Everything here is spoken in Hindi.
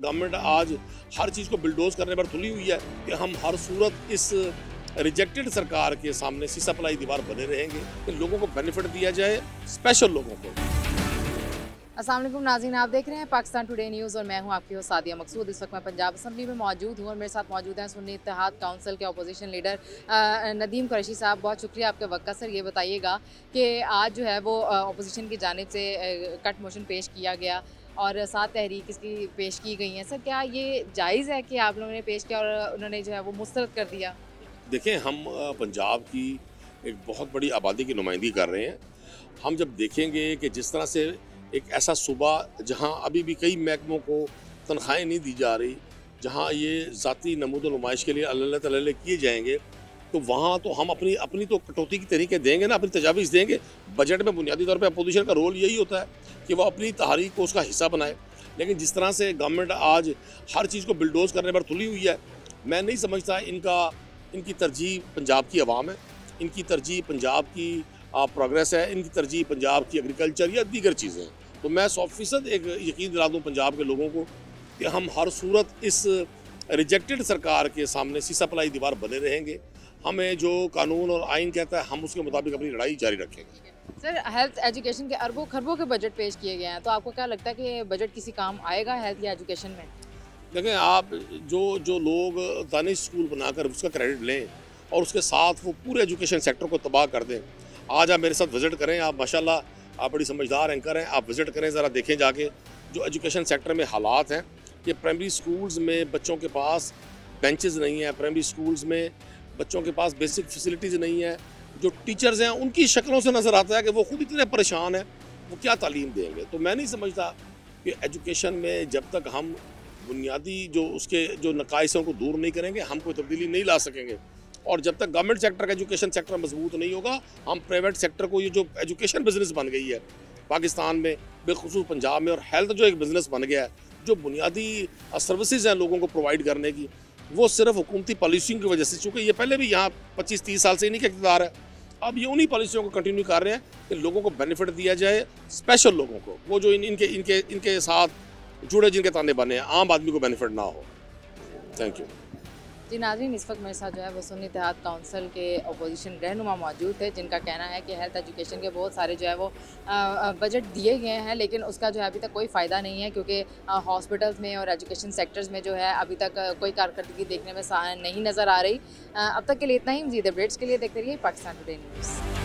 गवर्नमेंट आज हर चीज़ को बिल्डोज करने पर तुली हुई है कि हम हर सूरत इस रिजेक्टेड सरकार के सामने सी सप्लाई दीवार बने रहेंगे। कि लोगों को बेनिफिट दिया जाए स्पेशल लोगों को। असलम नाजीन आप देख रहे हैं पाकिस्तान टुडे न्यूज़ और मैं हूँ आपकी होस्ट सादिया मकसूद। इस वक्त मैं पंजाब असम्बली में मौजूद हूँ और मेरे साथ मौजूद हैं सुन्नी इतिहाद काउंसिल के अपोजिशन लीडर नदीम कुरैशी साहब। बहुत शुक्रिया आपके वक्त का, सर, ये बताइएगा कि आज जो है वो अपोजिशन की जानब से कट मोशन पेश किया गया। और सात तहरीक इसकी पेश की गई हैं। सर, क्या ये जायज़ है कि आप लोगों ने पेश किया और उन्होंने जो है वो मुस्तरद कर दिया? देखें हम पंजाब की एक बहुत बड़ी आबादी की नुमाइंदगी कर रहे हैं। हम जब देखेंगे कि जिस तरह से एक ऐसा सूबा जहाँ अभी भी कई महकमों को तनख्वाहें नहीं दी जा रही, जहाँ ये ज़ाती नमूद नुमाइश के लिए अल्लाह तल्ला किए जाएँगे तो वहाँ तो हम अपनी अपनी तो कटौती के तरीके देंगे ना, अपनी तजावीज़ देंगे। बजट में बुनियादी तौर पर अपोजिशन का रोल यही होता है कि वह अपनी तहरीक को उसका हिस्सा बनाए। लेकिन जिस तरह से गवर्नमेंट आज हर चीज़ को बिल्डोज करने पर तुली हुई है, मैं नहीं समझता इनका, इनकी तरजीह पंजाब की आवाम है। इनकी तरजीह पंजाब की प्रोग्रेस है, इनकी तरजीह पंजाब की एग्रीकल्चर या दीगर चीज़ें तो मैं सौ फ़ीसद एक यकीन दिला दूँ पंजाब के लोगों को कि हम हर सूरत इस रिजेक्टेड सरकार के सामने सी सप्लाई दीवार बने रहेंगे। हमें जो कानून और आइन कहता है हम उसके मुताबिक अपनी लड़ाई जारी रखेंगे। सर हेल्थ एजुकेशन के अरबों खरबों के बजट पेश किए गए हैं तो आपको क्या लगता है कि बजट किसी काम आएगा हेल्थ या एजुकेशन में? देखें आप जो जो लोग दानिश स्कूल बनाकर उसका क्रेडिट लें और उसके साथ वो पूरे एजुकेशन सेक्टर को तबाह कर दें आज आप मेरे साथ विज़िट करें आप माशाल्लाह आप बड़ी समझदार एंकर हैं आप विज़िट करें ज़रा देखें जाके जो एजुकेशन सेक्टर में हालात हैं। कि प्राइमरी स्कूल्स में बच्चों के पास बेंचेस नहीं हैं प्राइमरी स्कूल्स में बच्चों के पास बेसिक फैसिलिटीज़ नहीं है। जो टीचर्स हैं, उनकी शक्लों से नज़र आता है कि वो खुद इतने परेशान हैं, वो क्या तालीम देंगे? तो मैं नहीं समझता कि एजुकेशन में जब तक हम बुनियादी जो उसके जो नकाइस हैं, उनको दूर नहीं करेंगे, हम कोई तब्दीली नहीं ला सकेंगे। और जब तक गवर्नमेंट सेक्टर का एजुकेशन सेक्टर मज़बूत नहीं होगा, हम प्राइवेट सेक्टर को ये जो एजुकेशन बिज़नेस बन गई है, पाकिस्तान में, बेखसूस पंजाब में, और हेल्थ जो एक बिज़नेस बन गया है जो बुनियादी सर्विसेज़ हैं लोगों को प्रोवाइड करने की, वो सिर्फ़ हुकूमती पॉलिसियों की वजह से चूँकि ये पहले भी यहाँ पच्चीस, तीस साल से इन्हीं का इकतदार है। अब ये उन्हीं पॉलिसियों को कंटिन्यू कर रहे हैं कि लोगों को बेनिफिट दिया जाए स्पेशल लोगों को, वो जो इन, इनके इनके इनके साथ जुड़े, जिनके ताने बने हैं, आम आदमी को बेनिफिट ना हो। थैंक यू जी नाजरीन, इस वक्त मेरे साथ जो है वो सुन्नी इतिहाद काउंसिल के अपोजिशन रहनुमा मौजूद थे जिनका कहना है कि हेल्थ एजुकेशन के बहुत सारे जो है वो बजट दिए गए हैं, लेकिन उसका जो है अभी तक कोई फ़ायदा नहीं है क्योंकि हॉस्पिटल्स में और एजुकेशन सेक्टर्स में जो है अभी तक कोई कारकर्दगी देखने में नहीं नज़र आ रही। अब तक के लिए इतना ही मजीद अपडेट्स के लिए देखते रहिए पाकिस्तान टुडे न्यूज़